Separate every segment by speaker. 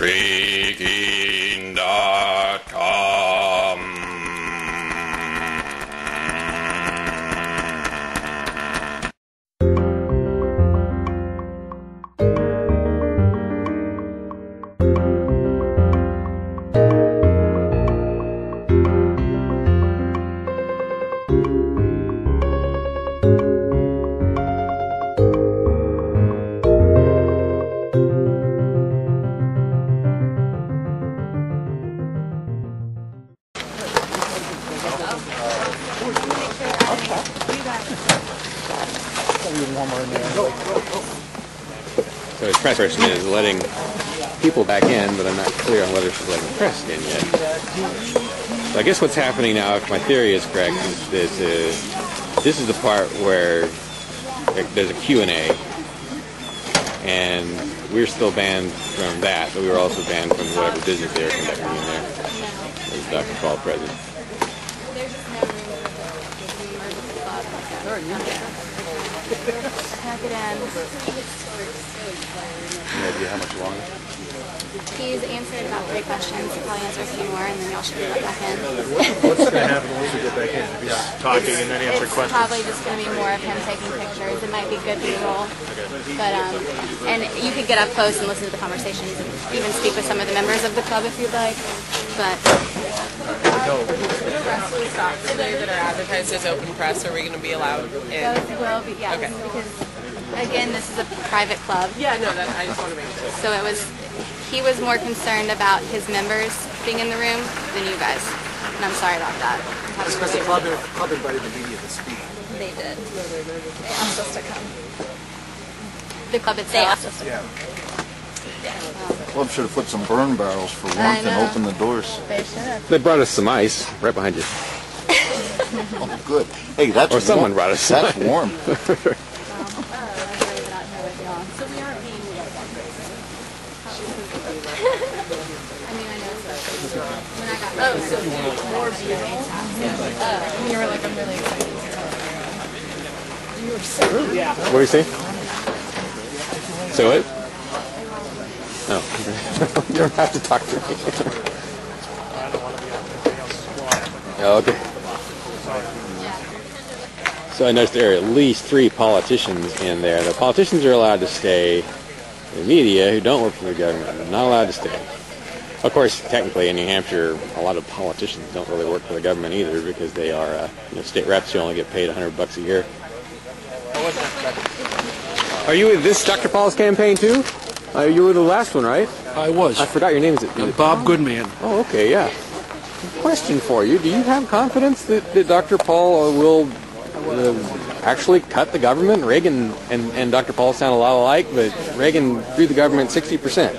Speaker 1: FreeKeene.com.
Speaker 2: So his press person is letting people back in, but I'm not clear on whether she's letting the press in yet. So I guess what's happening now, if my theory is correct, is that uh, this is the part where there's a Q&A, and we're still banned from that, but we were also banned from whatever business they were conducting in there. There's Dr. Paul present.
Speaker 3: There's just no room for the Pack it in.
Speaker 4: Any idea how much longer?
Speaker 3: He's answered about three questions. He'll probably answer a few more, and then y'all should be let back in.
Speaker 5: What's going to happen once we get back in? If he's talking and then answering
Speaker 3: It's
Speaker 5: questions?
Speaker 3: probably just going to be more of him taking pictures. It might be good B-roll, but um, and you could get up close and listen to the conversations, and even speak with some of the members of the club if you'd like. But
Speaker 6: press will stop today that are advertised as open press? Are we going to be allowed in?
Speaker 3: those will be yes,
Speaker 6: Okay.
Speaker 3: because again, this is a private club.
Speaker 6: Yeah, no, that I just want to make sure.
Speaker 3: So it was, he was more concerned about his members being in the room than you guys. And I'm sorry about that.
Speaker 5: Because the club, club invited the media to speak.
Speaker 3: They did. They asked us to come. The club itself? They asked us to
Speaker 5: Yeah.
Speaker 4: Club should have put some burn barrels for warmth and
Speaker 3: know.
Speaker 4: opened the doors.
Speaker 3: They should have.
Speaker 2: They brought us some ice right behind you.
Speaker 4: Oh, good. Hey, that's
Speaker 2: Or someone
Speaker 4: warm.
Speaker 2: brought us
Speaker 4: That's
Speaker 2: some.
Speaker 4: warm.
Speaker 3: I mean, I know. When I got oh, so You were like, I'm really excited.
Speaker 2: What do you say? Say what? No. you don't have to talk to me. Oh, okay. So I noticed there are at least three politicians in there. The politicians are allowed to stay. The media, who don't work for the government, are not allowed to stay. Of course, technically in New Hampshire, a lot of politicians don't really work for the government either because they are uh, you know, state reps who only get paid 100 bucks a year. Are you with this Dr. Paul's campaign too? Uh, you were the last one, right?
Speaker 7: I was.
Speaker 2: I forgot your name. Is it? is
Speaker 7: Bob Goodman.
Speaker 2: Oh, okay, yeah. Question for you: Do you have confidence that, that Dr. Paul uh, will uh, actually cut the government? Reagan and, and Dr. Paul sound a lot alike, but Reagan threw the government 60 percent.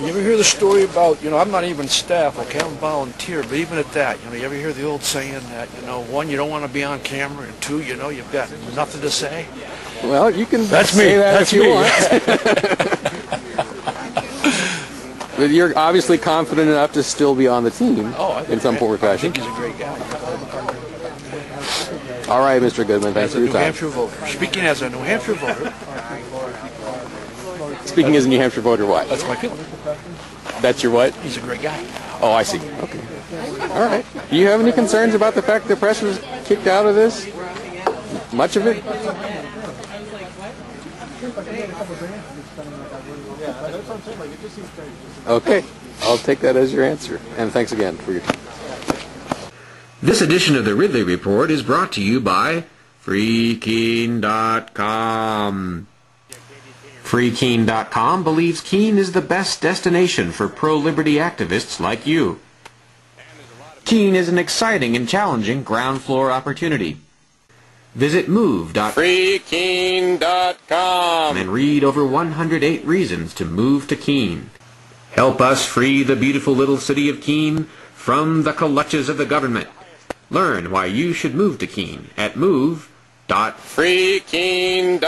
Speaker 7: You ever hear the story about, you know, I'm not even staff, okay, I'm a volunteer, but even at that, you know, you ever hear the old saying that, you know, one, you don't want to be on camera, and two, you know, you've got nothing to say?
Speaker 2: Well, you can
Speaker 7: That's
Speaker 2: say
Speaker 7: me.
Speaker 2: that
Speaker 7: That's
Speaker 2: if you
Speaker 7: me.
Speaker 2: want. but you're obviously confident enough to still be on the team
Speaker 7: Oh,
Speaker 2: in some form or
Speaker 7: I
Speaker 2: fashion.
Speaker 7: think he's a great guy.
Speaker 2: All right, Mr. Goodman, thanks for your
Speaker 7: New
Speaker 2: time.
Speaker 7: Hampshire voter. Speaking as a New Hampshire voter,
Speaker 2: Speaking as a New Hampshire voter, what?
Speaker 7: that's my feeling.
Speaker 2: That's your what?
Speaker 7: He's a great guy.
Speaker 2: Oh, I see. Okay. All right. Do you have any concerns about the fact the press was kicked out of this? Much of it? Okay. I'll take that as your answer. And thanks again for your time.
Speaker 8: This edition of the Ridley Report is brought to you by FreeKeene.com. FreeKeene.com believes Keene is the best destination for pro-liberty activists like you. Keene is an exciting and challenging ground floor opportunity. Visit
Speaker 2: move.freekeene.com
Speaker 8: and read over 108 reasons to move to Keene. Help us free the beautiful little city of Keene from the clutches of the government. Learn why you should move to Keene at move.com.
Speaker 2: FreeKeene.com.